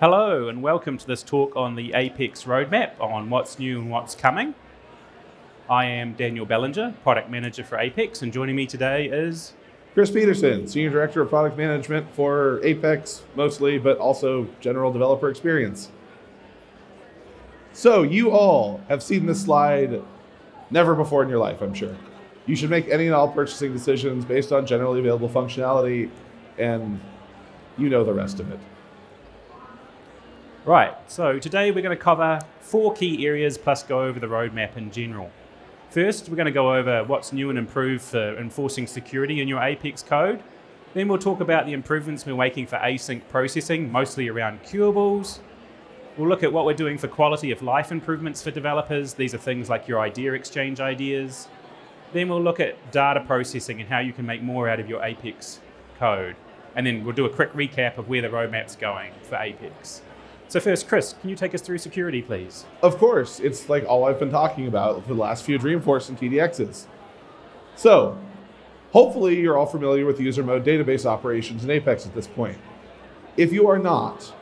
Hello, and welcome to this talk on the Apex roadmap on what's new and what's coming. I am Daniel Ballinger, Product Manager for Apex, and joining me today is Chris Peterson, Senior Director of Product Management for Apex mostly, but also general developer experience. So, you all have seen this slide never before in your life, I'm sure. You should make any and all purchasing decisions based on generally available functionality, and you know the rest of it. Right, so today we're going to cover four key areas plus go over the roadmap in general. First, we're going to go over what's new and improved for enforcing security in your Apex code. Then we'll talk about the improvements we're making for async processing, mostly around queuables. We'll look at what we're doing for quality of life improvements for developers. These are things like your idea exchange ideas. Then we'll look at data processing and how you can make more out of your Apex code. And then we'll do a quick recap of where the roadmap's going for Apex. So first, Chris, can you take us through security, please? Of course, it's like all I've been talking about for the last few Dreamforce and TDXs. So, hopefully you're all familiar with user mode database operations in Apex at this point. If you are not,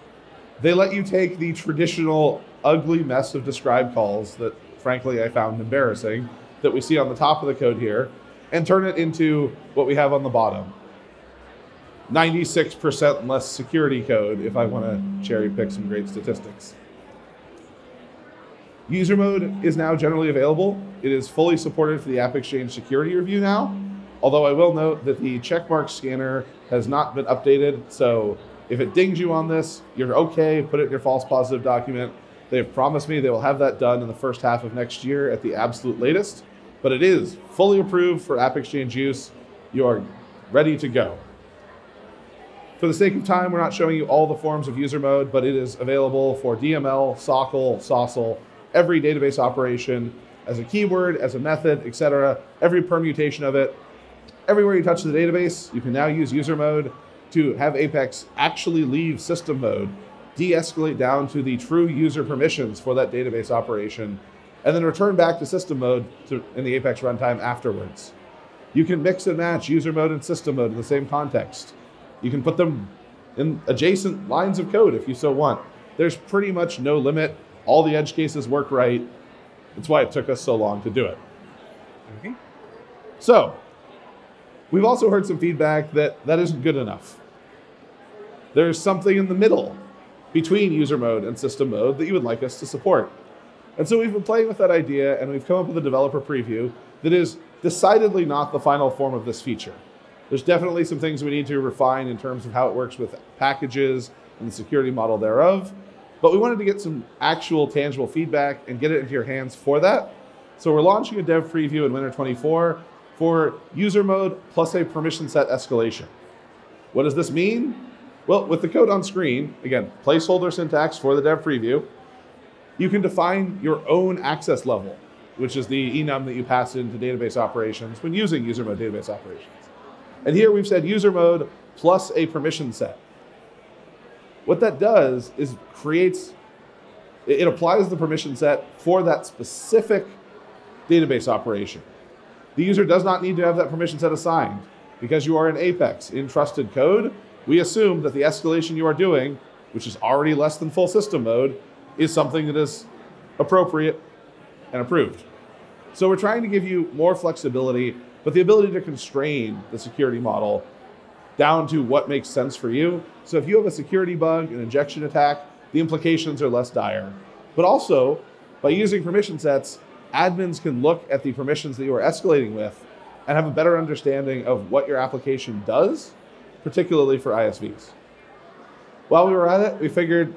they let you take the traditional ugly mess of describe calls that frankly I found embarrassing that we see on the top of the code here and turn it into what we have on the bottom. 96% less security code if I want to cherry pick some great statistics. User mode is now generally available. It is fully supported for the AppExchange security review now, although I will note that the Checkmarx scanner has not been updated. So if it dings you on this, you're okay, put it in your false positive document. They've promised me they will have that done in the first half of next year at the absolute latest, but it is fully approved for AppExchange use. You are ready to go. For the sake of time, we're not showing you all the forms of user mode, but it is available for DML, SOQL, SOSL, every database operation as a keyword, as a method, etc. Every permutation of it. Everywhere you touch the database, you can now use user mode to have Apex actually leave system mode, de-escalate down to the true user permissions for that database operation, and then return back to system mode to, in the Apex runtime afterwards. You can mix and match user mode and system mode in the same context. You can put them in adjacent lines of code if you so want. There's pretty much no limit. All the edge cases work right. That's why it took us so long to do it. Okay. So, we've also heard some feedback that that isn't good enough. There's something in the middle between user mode and system mode that you would like us to support. And so we've been playing with that idea and we've come up with a developer preview that is decidedly not the final form of this feature. There's definitely some things we need to refine in terms of how it works with packages and the security model thereof. But we wanted to get some actual tangible feedback and get it into your hands for that. So we're launching a dev preview in Winter 24 for user mode plus a permission set escalation. What does this mean? Well, with the code on screen, again, placeholder syntax for the dev preview, you can define your own access level, which is the enum that you pass into database operations when using user mode database operations. And here we've said user mode plus a permission set. What that does is creates, it applies the permission set for that specific database operation. The user does not need to have that permission set assigned. Because you are in Apex, in trusted code, we assume that the escalation you are doing, which is already less than full system mode, is something that is appropriate and approved. So we're trying to give you more flexibility but the ability to constrain the security model down to what makes sense for you. So if you have a security bug, an injection attack, the implications are less dire. But also, by using permission sets, admins can look at the permissions that you are escalating with and have a better understanding of what your application does, particularly for ISVs. While we were at it, we figured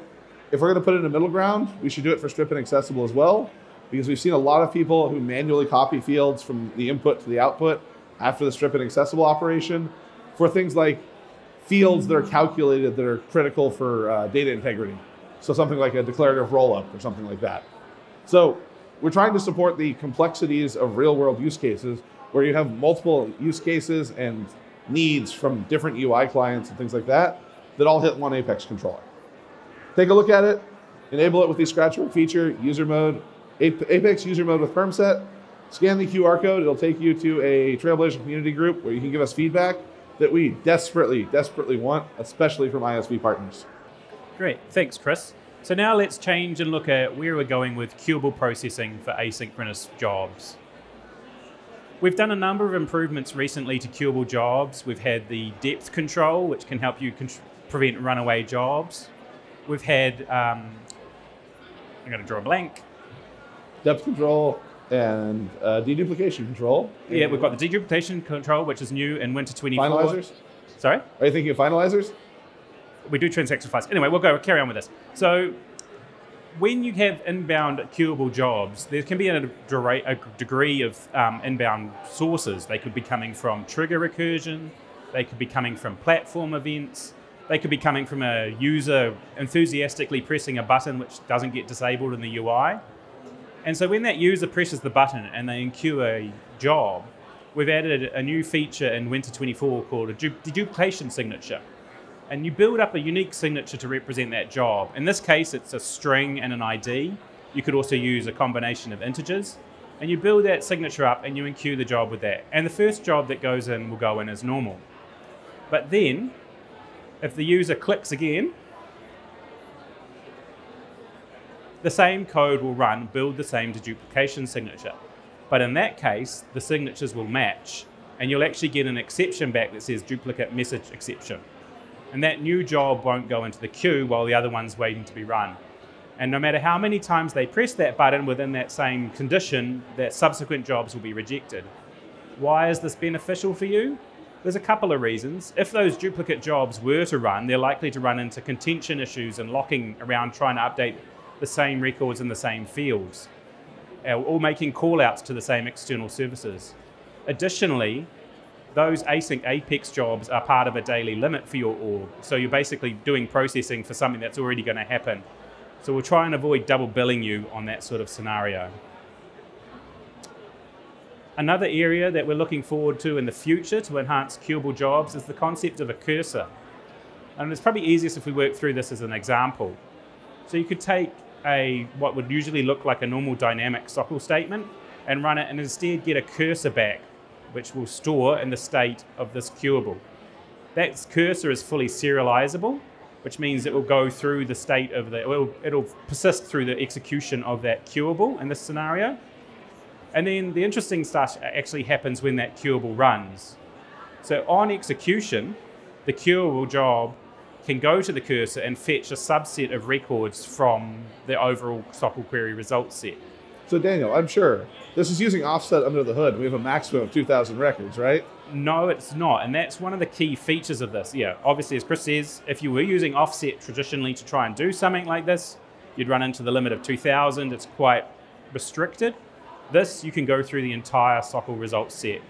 if we're going to put it in a middle ground, we should do it for strip and accessible as well because we've seen a lot of people who manually copy fields from the input to the output after the strip and accessible operation for things like fields that are calculated that are critical for uh, data integrity. So something like a declarative rollup or something like that. So we're trying to support the complexities of real world use cases where you have multiple use cases and needs from different UI clients and things like that that all hit one Apex controller. Take a look at it, enable it with the scratch org feature, user mode, Apex user mode with permset. Scan the QR code. It'll take you to a Trailblazer community group where you can give us feedback that we desperately, desperately want, especially from ISV partners. Great, thanks, Chris. So now let's change and look at where we're going with queuable processing for asynchronous jobs. We've done a number of improvements recently to queuable jobs. We've had the depth control, which can help you prevent runaway jobs. We've had, um, I'm going to draw a blank. Depth control and uh, deduplication control. Yeah, we've got the deduplication control, which is new in Winter 24. Finalizers? Sorry? Are you thinking of finalizers? We do transaction files. Anyway, we'll go carry on with this. So when you have inbound queuable jobs, there can be a, a degree of um, inbound sources. They could be coming from trigger recursion, they could be coming from platform events, they could be coming from a user enthusiastically pressing a button which doesn't get disabled in the UI. And so when that user presses the button and they enqueue a job, we've added a new feature in Winter 24 called a deduplication signature and you build up a unique signature to represent that job. In this case, it's a string and an ID. You could also use a combination of integers. And you build that signature up and you enqueue the job with that. And the first job that goes in will go in as normal. But then, if the user clicks again, the same code will run, build the same deduplication signature. But in that case, the signatures will match, and you'll actually get an exception back that says duplicate message exception and that new job won't go into the queue while the other one's waiting to be run. And no matter how many times they press that button within that same condition, that subsequent jobs will be rejected. Why is this beneficial for you? There's a couple of reasons. If those duplicate jobs were to run, they're likely to run into contention issues and locking around trying to update the same records in the same fields, uh, or making callouts to the same external services. Additionally, those async Apex jobs are part of a daily limit for your org. So you're basically doing processing for something that's already going to happen. So we'll try and avoid double billing you on that sort of scenario. Another area that we're looking forward to in the future to enhance queuable jobs is the concept of a cursor. And it's probably easiest if we work through this as an example. So you could take a what would usually look like a normal dynamic SOQL statement and run it and instead get a cursor back which will store in the state of this queuable. That cursor is fully serializable, which means it will go through the state of the, it'll, it'll persist through the execution of that queuable in this scenario. And then the interesting stuff actually happens when that queuable runs. So on execution, the queuable job can go to the cursor and fetch a subset of records from the overall SOQL query result set. So Daniel, I'm sure this is using offset under the hood. We have a maximum of 2,000 records, right? No, it's not. And that's one of the key features of this. Yeah, obviously, as Chris says, if you were using offset traditionally to try and do something like this, you'd run into the limit of 2,000. It's quite restricted. This, you can go through the entire SOQL result set.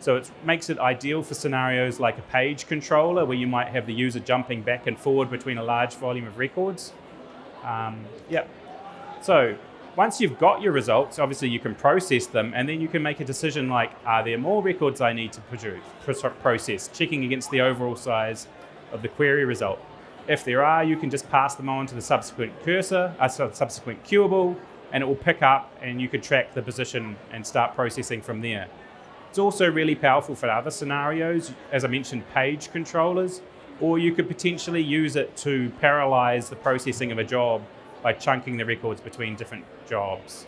So it makes it ideal for scenarios like a page controller where you might have the user jumping back and forward between a large volume of records. Um, yeah. So once you've got your results, obviously you can process them and then you can make a decision like, are there more records I need to produce, process, checking against the overall size of the query result. If there are, you can just pass them on to the subsequent cursor, a uh, subsequent queuable, and it will pick up and you can track the position and start processing from there. It's also really powerful for other scenarios, as I mentioned, page controllers, or you could potentially use it to parallelize the processing of a job by chunking the records between different jobs.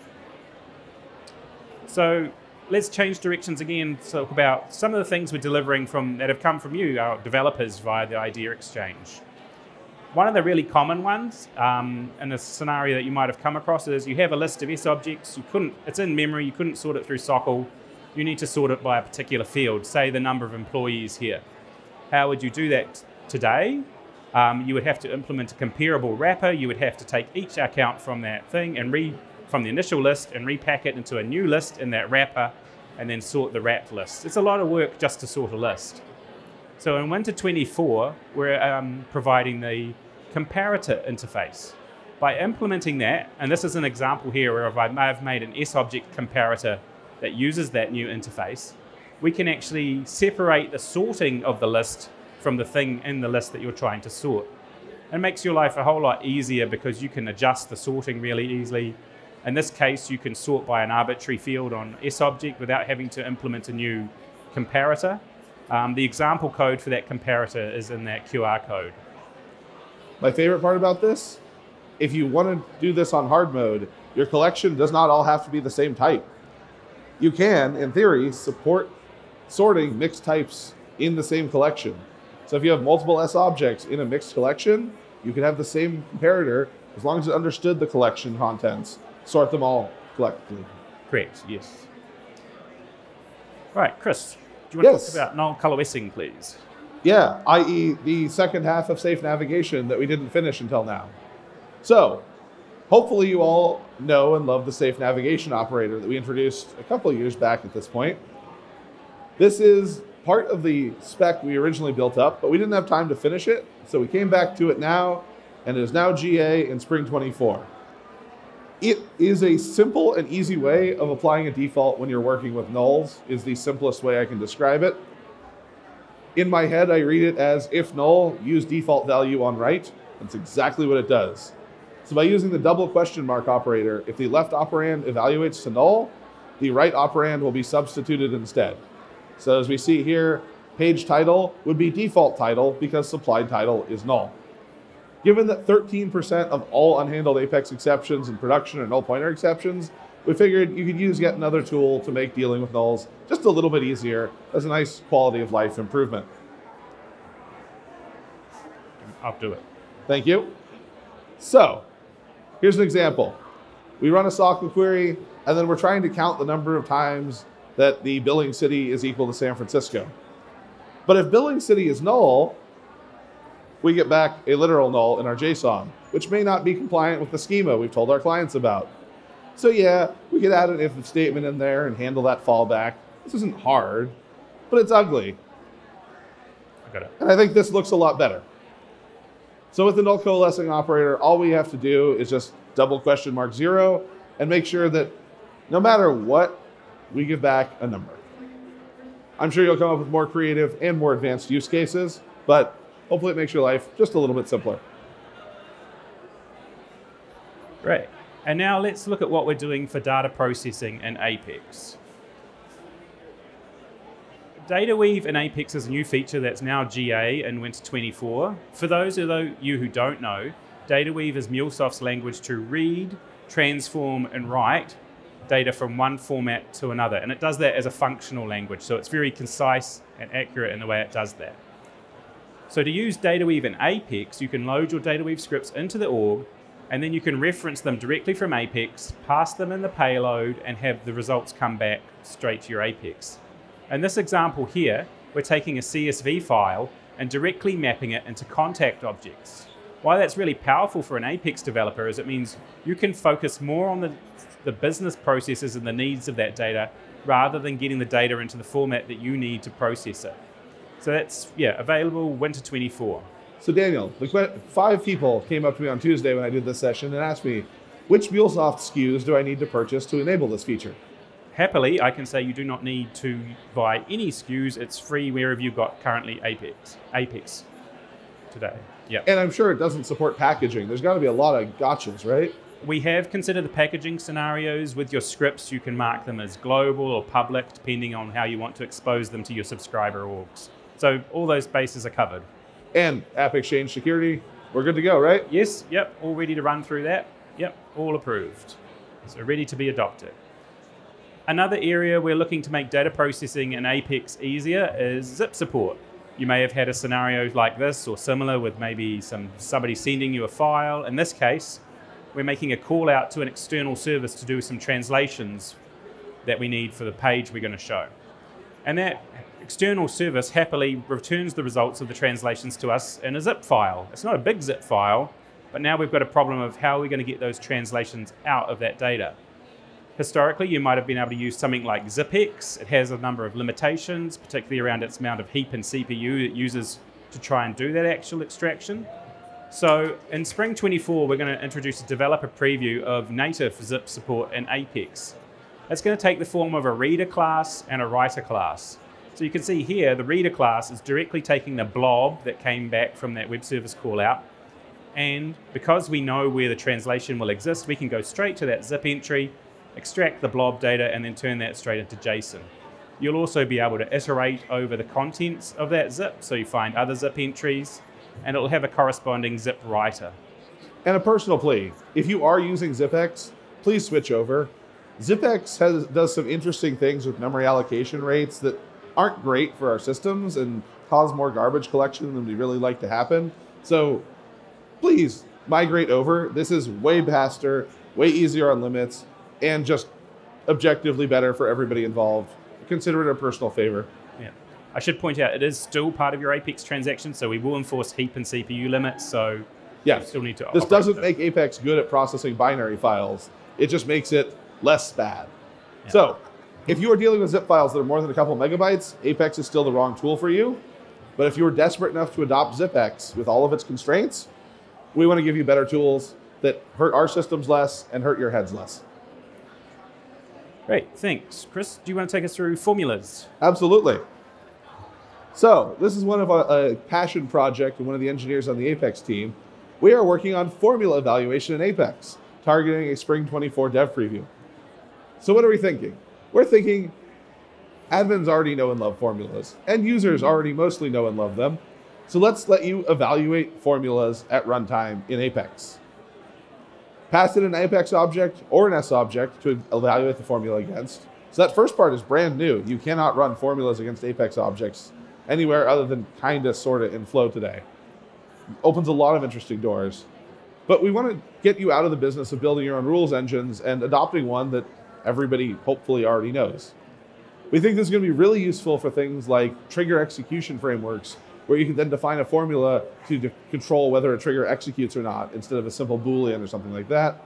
So let's change directions again to talk about some of the things we're delivering from that have come from you, our developers, via the Idea Exchange. One of the really common ones um, in a scenario that you might have come across is you have a list of S objects, you couldn't, it's in memory, you couldn't sort it through SOQL, you need to sort it by a particular field, say the number of employees here. How would you do that today? Um, you would have to implement a comparable wrapper. You would have to take each account from that thing and re from the initial list and repack it into a new list in that wrapper and then sort the wrapped list. It's a lot of work just to sort a list. So in Winter 24, we're um, providing the comparator interface. By implementing that, and this is an example here where I may have made an S-object comparator that uses that new interface, we can actually separate the sorting of the list from the thing in the list that you're trying to sort. It makes your life a whole lot easier because you can adjust the sorting really easily. In this case, you can sort by an arbitrary field on SObject without having to implement a new comparator. Um, the example code for that comparator is in that QR code. My favorite part about this, if you want to do this on hard mode, your collection does not all have to be the same type. You can, in theory, support sorting mixed types in the same collection. So if you have multiple S objects in a mixed collection, you can have the same comparator as long as it understood the collection contents, sort them all collectively. Correct, yes. Right, Chris, do you want Yes. to talk about null coalescing, please? Yeah, i.e., the second half of safe navigation that we didn't finish until now. So, hopefully, you all know and love the safe navigation operator that we introduced a couple of years back at this point. This is part of the spec we originally built up, but we didn't have time to finish it, so we came back to it now, and it is now GA in spring 24. It is a simple and easy way of applying a default when you're working with nulls, is the simplest way I can describe it. In my head, I read it as if null, use default value on right. That's exactly what it does. So by using the double question mark operator, if the left operand evaluates to null, the right operand will be substituted instead. So as we see here, page title would be default title because supplied title is null. Given that 13% of all unhandled Apex exceptions in production are null pointer exceptions, we figured you could use yet another tool to make dealing with nulls just a little bit easier as a nice quality of life improvement. I'll do it. Thank you. So, here's an example. We run a SOQL query, and then we're trying to count the number of times that the billing city is equal to San Francisco. But if billing city is null, we get back a literal null in our JSON, which may not be compliant with the schema we've told our clients about. So yeah, we could add an if statement in there and handle that fallback. This isn't hard, but it's ugly. I got it. And I think this looks a lot better. So with the null coalescing operator, all we have to do is just double question mark zero and make sure that no matter what, we give back a number. I'm sure you'll come up with more creative and more advanced use cases, but hopefully it makes your life just a little bit simpler. Great. And now let's look at what we're doing for data processing in Apex. DataWeave in Apex is a new feature that's now GA in Winter 24. For those of you who don't know, DataWeave is MuleSoft's language to read, transform, and write data from one format to another. And it does that as a functional language, so it's very concise and accurate in the way it does that. So to use DataWeave in Apex, you can load your DataWeave scripts into the org, and then you can reference them directly from Apex, pass them in the payload, and have the results come back straight to your Apex. In this example here, we're taking a CSV file and directly mapping it into contact objects. Why that's really powerful for an Apex developer is it means you can focus more on the, the business processes and the needs of that data rather than getting the data into the format that you need to process it. So that's, yeah, available winter 24. So Daniel, five people came up to me on Tuesday when I did this session and asked me, which MuleSoft SKUs do I need to purchase to enable this feature? Happily, I can say you do not need to buy any SKUs. It's free wherever you've got currently Apex. Apex today. Yeah. And I'm sure it doesn't support packaging. There's got to be a lot of gotchas, right? We have considered the packaging scenarios with your scripts. You can mark them as global or public, depending on how you want to expose them to your subscriber orgs. So all those bases are covered. And AppExchange security, we're good to go, right? Yes, yep, all ready to run through that. Yep, all approved. So ready to be adopted. Another area we're looking to make data processing in Apex easier is zip support. You may have had a scenario like this or similar with maybe some somebody sending you a file. In this case, we're making a call out to an external service to do some translations that we need for the page we're going to show. And that external service happily returns the results of the translations to us in a zip file. It's not a big zip file, but now we've got a problem of how we're going to get those translations out of that data. Historically, you might have been able to use something like Zippex. It has a number of limitations, particularly around its amount of heap and CPU it uses to try and do that actual extraction. So in Spring 24, we're going to introduce a developer preview of native zip support in Apex. It's going to take the form of a reader class and a writer class. So you can see here, the reader class is directly taking the blob that came back from that web service call out. And because we know where the translation will exist, we can go straight to that zip entry, extract the blob data, and then turn that straight into JSON. You'll also be able to iterate over the contents of that zip, so you find other zip entries, and it'll have a corresponding zip writer. And a personal plea if you are using Zippex, please switch over. Zippex has, does some interesting things with memory allocation rates that aren't great for our systems and cause more garbage collection than we really like to happen. So please migrate over. This is way faster, way easier on limits, and just objectively better for everybody involved. Consider it a personal favor. Yeah. I should point out it is still part of your Apex transaction, so we will enforce heap and CPU limits. So Yeah. you still need to. This doesn't them. make Apex good at processing binary files. It just makes it less bad. Yeah. So, if you are dealing with zip files that are more than a couple megabytes, Apex is still the wrong tool for you. But if you are desperate enough to adopt Zippex with all of its constraints, we want to give you better tools that hurt our systems less and hurt your heads less. Great, thanks, Chris. Do you want to take us through formulas? Absolutely. So, this is one of a, a passion project and one of the engineers on the Apex team. We are working on formula evaluation in Apex, targeting a Spring 24 dev preview. So, what are we thinking? We're thinking admins already know and love formulas, and users already mostly know and love them. So, let's let you evaluate formulas at runtime in Apex. Pass in an Apex object or an S object to evaluate the formula against. So that first part is brand new. You cannot run formulas against Apex objects anywhere other than kinda, sorta in Flow today. Opens a lot of interesting doors. But we want to get you out of the business of building your own rules engines and adopting one that everybody hopefully already knows. We think this is going to be really useful for things like trigger execution frameworks, where you can then define a formula to de- control whether a trigger executes or not, instead of a simple Boolean or something like that.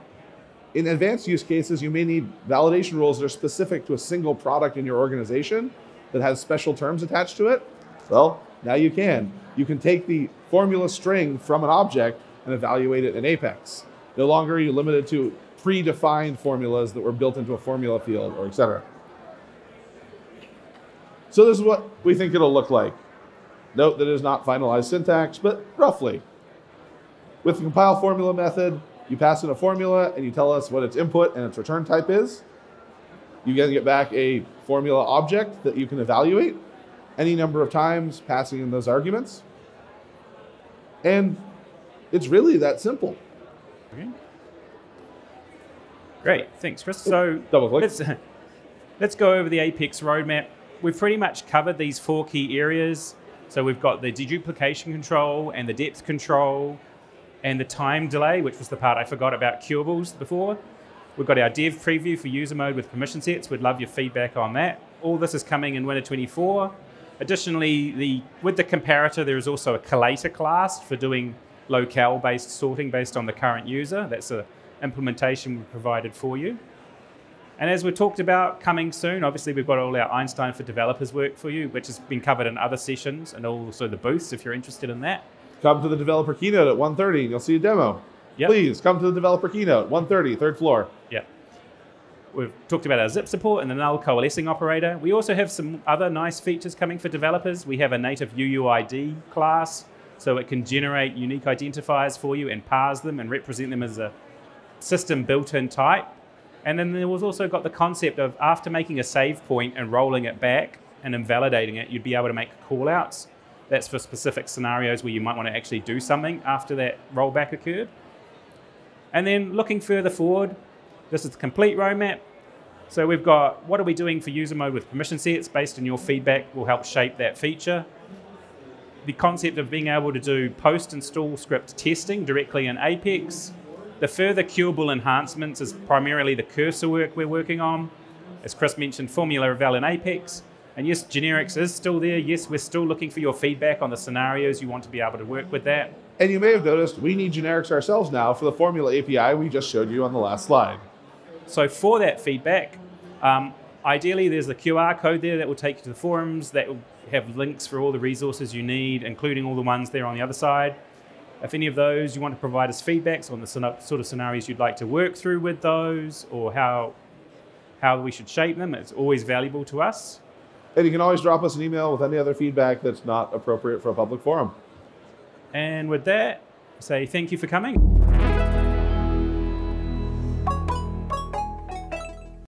In advanced use cases, you may need validation rules that are specific to a single product in your organization that has special terms attached to it. Well, now you can. You can take the formula string from an object and evaluate it in Apex. No longer are you limited to predefined formulas that were built into a formula field or etc. So this is what we think it'll look like. Note that it is not finalized syntax, but roughly. With the compile formula method, you pass in a formula and you tell us what its input and its return type is. You then get back a formula object that you can evaluate any number of times, passing in those arguments. And it's really that simple. Okay. Great, thanks, Chris. So Double click. let's let's go over the Apex roadmap. We've pretty much covered these four key areas. So we've got the deduplication control and the depth control and the time delay, which was the part I forgot about queuables before. We've got our dev preview for user mode with permission sets. We'd love your feedback on that. All this is coming in Winter 24. Additionally, the with the comparator, there is also a collator class for doing locale-based sorting based on the current user. That's a implementation we provided for you. And as we talked about coming soon, obviously we've got all our Einstein for developers work for you, which has been covered in other sessions and also the booths if you're interested in that. Come to the developer keynote at 1.30 and you'll see a demo. Yep. Please come to the developer keynote, 1.30, third floor. Yeah. We've talked about our zip support and the null coalescing operator. We also have some other nice features coming for developers. We have a native UUID class, so it can generate unique identifiers for you and parse them and represent them as a system built-in type. And then there was also got the concept of after making a save point and rolling it back and invalidating it, you'd be able to make callouts. That's for specific scenarios where you might want to actually do something after that rollback occurred. And then looking further forward, this is the complete roadmap. So we've got what are we doing for user mode with permission sets based on your feedback will help shape that feature. The concept of being able to do post install script testing directly in Apex. The further queuable enhancements is primarily the cursor work we're working on. As Chris mentioned, Formula Eval and Apex. And yes, generics is still there. Yes, we're still looking for your feedback on the scenarios you want to be able to work with that. And you may have noticed we need generics ourselves now for the formula API we just showed you on the last slide. So for that feedback, um, ideally there's a QR code there that will take you to the forums that will have links for all the resources you need, including all the ones there on the other side. If any of those you want to provide us feedbacks on the sort of scenarios you'd like to work through with those or how how we should shape them, it's always valuable to us. And you can always drop us an email with any other feedback that's not appropriate for a public forum. And with that, say thank you for coming.